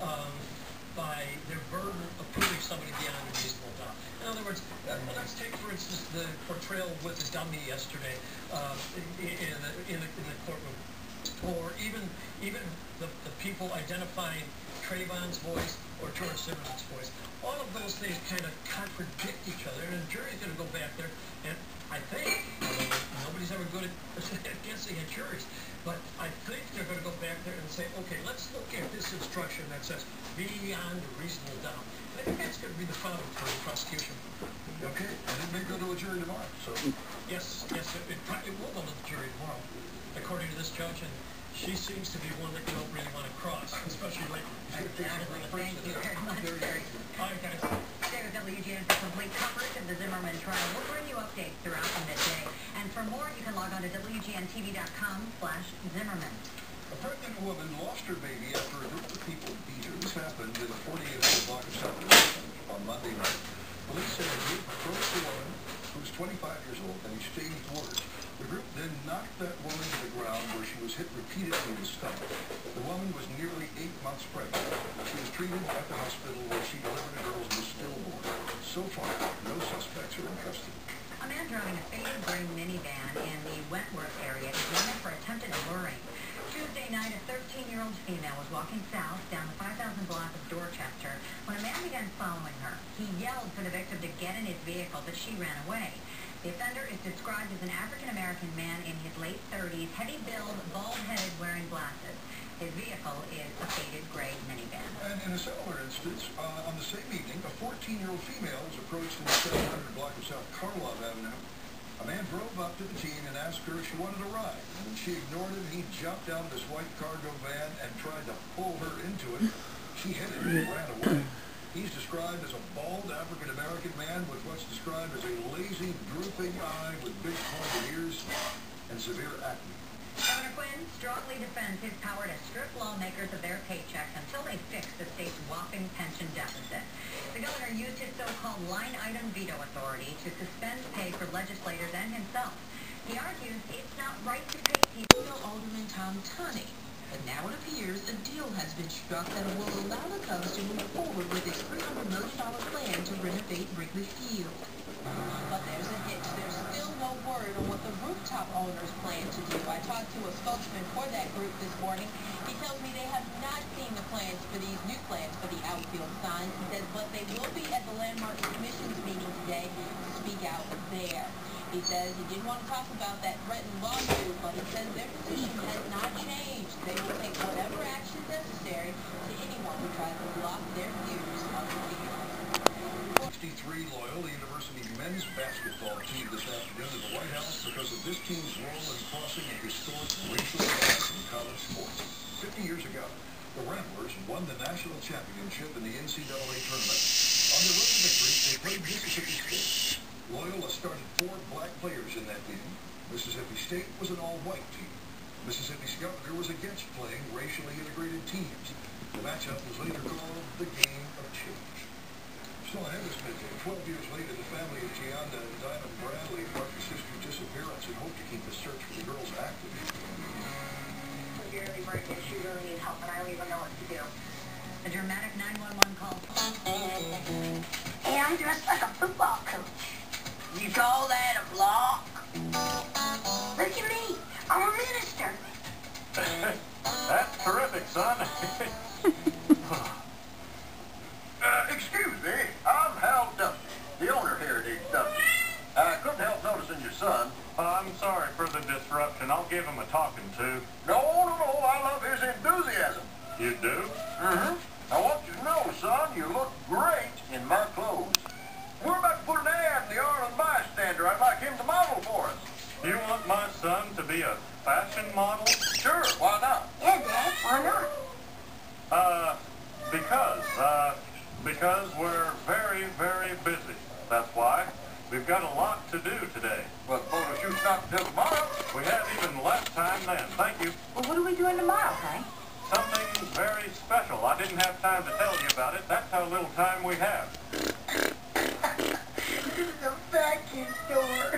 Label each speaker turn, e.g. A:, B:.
A: um, by their burden of proving somebody beyond a reasonable doubt. In other words, uh, let's take, for instance, the portrayal with the dummy yesterday um, in, in, the, in, the, in the courtroom or even even the, the people identifying Trayvon's voice or George Zimmerman's voice. All of those things kind of contradict each other, and the jury's going to go back there, and I think, nobody's ever good at, guessing at juries, but I think they're going to go back say, okay, let's look at this instruction that says beyond a reasonable doubt. I think that's going to be the problem for the prosecution.
B: Okay, and it may go to a jury tomorrow, so.
A: Yes, yes, it, it, it will go to the jury tomorrow, according to this judge, and she seems to be one that you don't really want to cross, especially like.
C: Exactly. Thank you very much.
A: All right, guys.
C: Stay with WGN for complete coverage of the Zimmerman trial. We'll bring you updates throughout the midday. And for more, you can log on to WGNTV.com slash Zimmerman.
B: A pregnant woman lost her baby after a group of people beat her. This happened in a 48-hour block of South on Monday night. Police say a group approached the woman, who was 25 years old, and exchanged words. The group then knocked that woman to the ground where she was hit repeatedly the stomach. The woman was nearly eight months pregnant. She was treated at the hospital where she delivered a girl who was stillborn. So far, no suspects are in custody.
C: A man driving a faded gray minivan in the Wentworth area is wanted for attempted luring. Tuesday night, a 13-year-old female was walking south down the 5,000 block of Dorchester when a man began following her. He yelled for the victim to get in his vehicle, but she ran away. The offender is described as an African-American man in his late 30s, heavy build, bald-headed, wearing glasses. His vehicle is a faded gray minivan.
B: And in a similar instance, uh, on the same evening, a 14-year-old female was approached in the 700 block of South Karlov Avenue. A man drove up to the teen and asked her if she wanted a ride. She ignored him, he jumped out of his white cargo van and tried to pull her into it. She hit him and ran away. He's described as a bald African-American man with what's described as a lazy, drooping eye with big pointed ears and severe acne.
C: Governor Quinn strongly defends his power to strip lawmakers of their paychecks until they fix the state's whopping pension deficit. The governor used his so-called line item veto authority to suspend pay for legislators and himself. He argues it's not right to pay people.
D: Alderman Tom Tunney but now it appears a deal has been struck that will allow the Cubs to move forward with its $300 million plan to renovate Wrigley Field. But there's a hitch. There's no word on what the rooftop owners plan to do. I talked to a spokesman for that group this morning. He tells me they have not seen the plans for these new plans for the outfield signs. He says, but they will be at the Landmark Commission's meeting today to speak out there. He says he didn't want to talk about that threatened lawsuit, but he says their position has not changed. They will take whatever action necessary to anyone who tries to block their views on the field.
B: 63 Loyola University men's team this afternoon at the White House because of this team's role in crossing a historic racial line in college sports. 50 years ago, the Ramblers won the national championship in the NCAA tournament. On their road to victory, they played Mississippi State. Loyola started four black players in that game. Mississippi State was an all-white team. Mississippi's governor was against playing racially integrated teams. The matchup was later called the Game of Change. Still ahead this midday, 12 years later, the family of Tionda and Diamond Bradley marked the sister's disappearance and hope to keep the search for the girls active.
C: Severely breaking, she really needs help, and I don't even know what to do. A dramatic 911 call.
E: Hey, I'm dressed like a football coach.
C: You call that a block?
E: Look at me. I'm a minister.
F: That's terrific, son.
G: uh, excuse me. I'm Hal Dusty, the owner here at East Dusty. I couldn't help noticing your son.
F: Uh, I'm sorry for the disruption. I'll give him a talking to.
G: No, no, no. I love his enthusiasm.
F: You do?
G: Mm-hmm. I want you to know, son, you look great in my clothes. We're about to put an ad in the Arlen Bystander. I'd like him to model for us.
F: You want my son to be a fashion model?
G: Sure, why not?
E: Yeah, Dad, why not?
F: Uh, because, uh, because we're very, very busy. That's why. We've got a lot to do today.
G: But photo shoot's not until tomorrow.
F: We have even less time then. Thank you.
E: Well, what are we doing tomorrow, Hank?
F: Something very special. I didn't have time to tell you about it. That's how little time we have.
E: Hey, Lorette,